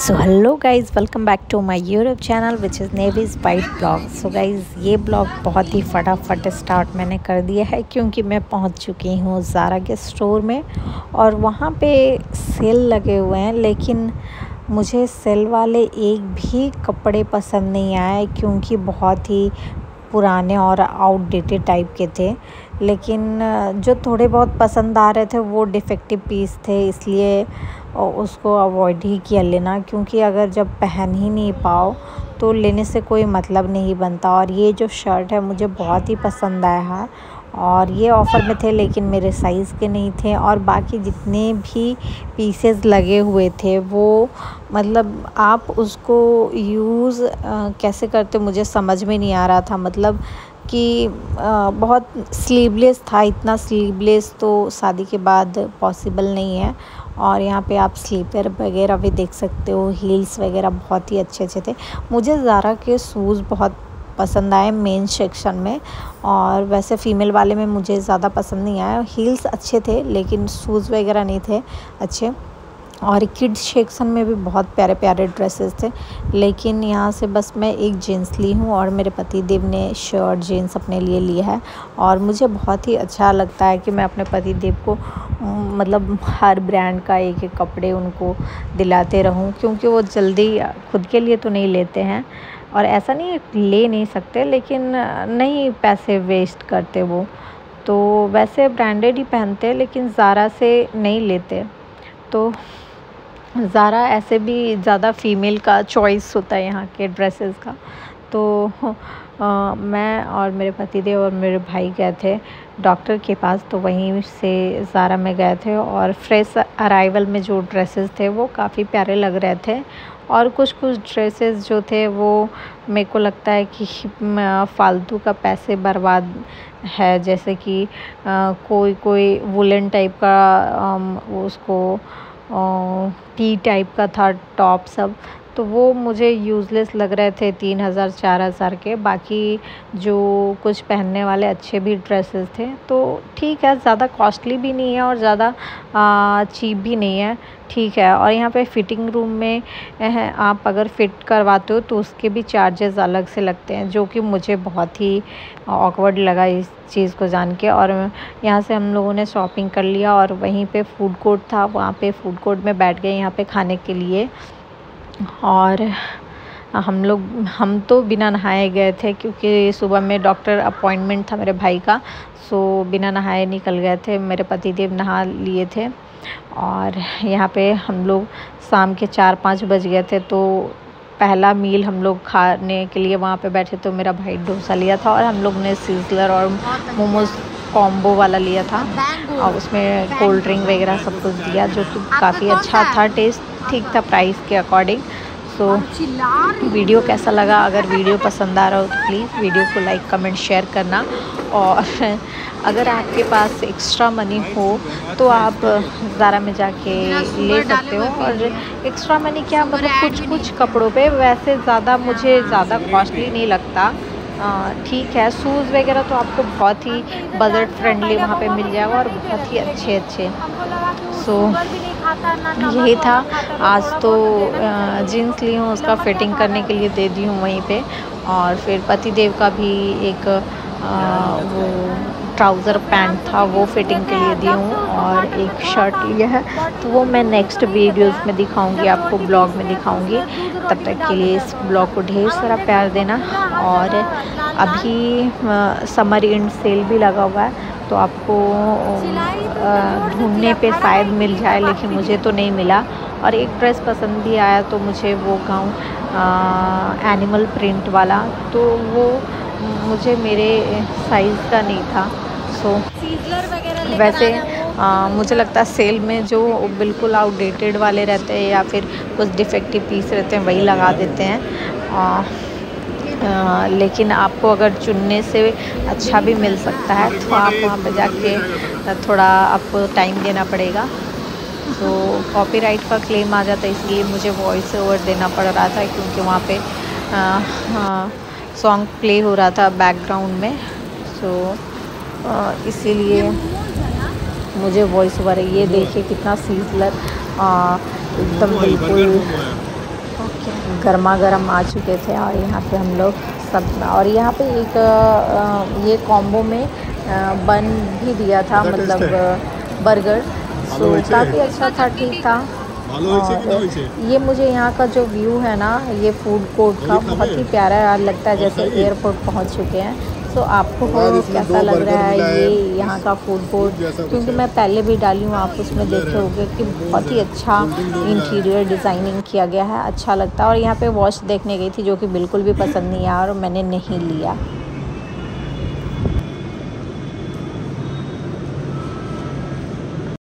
So hello guys welcome back to my YouTube channel which is Navi's bite vlog so guys ये vlog बहुत ही फटाफट start मैंने कर दिया है, क्योंकि मैं पहुँच चुकी हूँ ज़ारा के स्टोर में और वहाँ पे सेल लगे हुए हैं, लेकिन मुझे सेल वाले एक भी कपड़े पसंद नहीं आए, क्योंकि बहुत ही पुराने और आउटडेटेड टाइप के थे। लेकिन जो थोड़े बहुत पसंद आ रहे थे, वो डिफेक्टिव पीस थे, इसलिए उसको अवॉइड ही किया लेना। क्योंकि अगर जब पहन ही नहीं पाओ तो लेने से कोई मतलब नहीं बनता। और ये जो शर्ट है, मुझे बहुत ही पसंद आया। है और ये ऑफ़र में थे, लेकिन मेरे साइज़ के नहीं थे और बाकी जितने भी पीसेस लगे हुए थे, वो मतलब आप उसको यूज़ कैसे करते मुझे समझ में नहीं आ रहा था। मतलब कि बहुत स्लीवलेस था, इतना स्लीवलेस तो शादी के बाद पॉसिबल नहीं है। और यहाँ पे आप स्लीपर वगैरह भी देख सकते हो हील्स वगैरह बहुत ही अच्छे अच्छे थे। मुझे ज़ारा के शूज़ बहुत पसंद आए मेन सेक्शन में। और वैसे फ़ीमेल वाले में मुझे ज़्यादा पसंद नहीं आया। हील्स अच्छे थे, लेकिन शूज़ वगैरह नहीं थे अच्छे। और किड्स सेक्शन में भी बहुत प्यारे प्यारे ड्रेसेस थे। लेकिन यहाँ से बस मैं एक जीन्स ली हूँ और मेरे पति देव ने शर्ट जीन्स अपने लिए लिया है। और मुझे बहुत ही अच्छा लगता है कि मैं अपने पति देव को मतलब हर ब्रांड का एक एक कपड़े उनको दिलाते रहूँ। क्योंकि वो जल्दी खुद के लिए तो नहीं लेते हैं। और ऐसा नहीं ले नहीं सकते, लेकिन नहीं पैसे वेस्ट करते वो। तो वैसे ब्रांडेड ही पहनते लेकिन ज़ारा से नहीं लेते। तो ज़ारा ऐसे भी ज़्यादा फ़ीमेल का चॉइस होता है यहाँ के ड्रेसेस का। तो आ, मैं और मेरे पतिदेव और मेरे भाई गए थे डॉक्टर के पास तो वहीं से ज़ारा में गए थे और फ्रेश अराइवल में जो ड्रेसेस थे वो काफ़ी प्यारे लग रहे थे। और कुछ कुछ ड्रेसेस जो थे वो मेरे को लगता है कि फ़ालतू का पैसे बर्बाद है जैसे कि आ, कोई कोई वुलन टाइप का आ, उसको टी टाइप का था टॉप सब। तो वो मुझे यूज़लेस लग रहे थे तीन हज़ार, चार हज़ार के। बाकी जो कुछ पहनने वाले अच्छे भी ड्रेसेस थे। तो ठीक है, ज़्यादा कॉस्टली भी नहीं है और ज़्यादा चीप भी नहीं है। ठीक है, और यहाँ पे फ़िटिंग रूम में आप अगर फ़िट करवाते हो तो उसके भी चार्जेस अलग से लगते हैं, जो कि मुझे बहुत ही ऑकवर्ड लगा इस चीज़ को जान के। और यहाँ से हम लोगों ने शॉपिंग कर लिया और वहीं पे फ़ूड कोर्ट था, वहाँ पे फ़ूड कोर्ट में बैठ गए यहाँ पे खाने के लिए। और हम लोग, हम तो बिना नहाए गए थे क्योंकि सुबह में डॉक्टर अपॉइंटमेंट था मेरे भाई का सो बिना नहाए निकल गए थे, मेरे पति देव नहा लिए थे। और यहाँ पे हम लोग शाम के चार पाँच बज गए थे तो पहला मील हम लोग खाने के लिए वहाँ पे बैठे तो मेरा भाई डोसा लिया था और हम लोग ने सीजलर और मोमोज़ कॉम्बो वाला लिया था। और उसमें कोल्ड ड्रिंक वगैरह सब कुछ दिया जो कि काफ़ी अच्छा था? टेस्ट ठीक था प्राइस के अकॉर्डिंग सो वीडियो कैसा लगा? अगर वीडियो पसंद आ रहा हो तो प्लीज़ वीडियो को लाइक कमेंट शेयर करना। और अगर आपके पास एक्स्ट्रा मनी हो तो आप ज़ारा में जाके ले सकते हो। और एक्स्ट्रा मनी क्या? मतलब कुछ कुछ कपड़ों पे वैसे ज़्यादा मुझे ज़्यादा कॉस्टली नहीं लगता। ठीक है। शूज़ वगैरह तो आपको बहुत ही बजट फ्रेंडली वहाँ पे मिल जाएगा और बहुत ही अच्छे अच्छे। सो यही था। आज तो जीन्स ली हूँ उसका फिटिंग करने के लिए दे दी हूँ वहीं पे। और फिर पति देव का भी एक आ, वो ट्राउज़र पैंट था, वो फिटिंग के लिए दी हूँ और एक शर्ट लिया है। तो वो मैं नेक्स्ट वीडियोस में दिखाऊँगी, आपको ब्लॉग में दिखाऊँगी। तब तक के लिए इस ब्लॉग को ढेर सारा प्यार देना। और अभी समर इंड सेल भी लगा हुआ है तो आपको ढूँढने पे शायद मिल जाए, लेकिन मुझे तो नहीं मिला। और एक ड्रेस पसंद भी आया तो मुझे वो गाउन एनिमल प्रिंट वाला। तो वो मुझे मेरे साइज़ का नहीं था। सो वैसे आ, मुझे लगता है सेल में जो बिल्कुल आउटडेटेड वाले रहते हैं या फिर कुछ डिफेक्टिव पीस रहते हैं वही लगा देते हैं। आ, आ, लेकिन आपको अगर चुनने से अच्छा भी मिल सकता है तो आप वहाँ पर जाके थोड़ा आपको टाइम देना पड़ेगा। तो कॉपीराइट का क्लेम आ जाता है इसलिए मुझे वॉइस ओवर देना पड़ रहा था क्योंकि वहाँ पे सॉन्ग प्ले हो रहा था बैकग्राउंड में। सो इसीलिए मुझे वॉइस ओवर ये देखिए कितना सीजलर एकदम बिल्कुल गर्मा गर्म आ चुके थे और यहाँ पे हम लोग सब और यहाँ पे एक ये कॉम्बो में बन भी दिया था मतलब बर्गर सो काफ़ी अच्छा था ठीक था। ये मुझे यहाँ का जो व्यू है ना ये फ़ूड कोर्ट का बहुत ही? प्यारा यार लगता है जैसे एयरपोर्ट पहुँच चुके हैं। तो आपको कैसा लग रहा है? ये यहाँ का फ़ूड कोर्ट क्योंकि मैं पहले भी डाली हूँ आप उसमें देखे होंगे कि बहुत ही अच्छा इंटीरियर डिज़ाइनिंग किया गया है अच्छा लगता है। और यहाँ पे वॉच देखने गई थी जो कि बिल्कुल भी पसंद नहीं आया और मैंने नहीं लिया।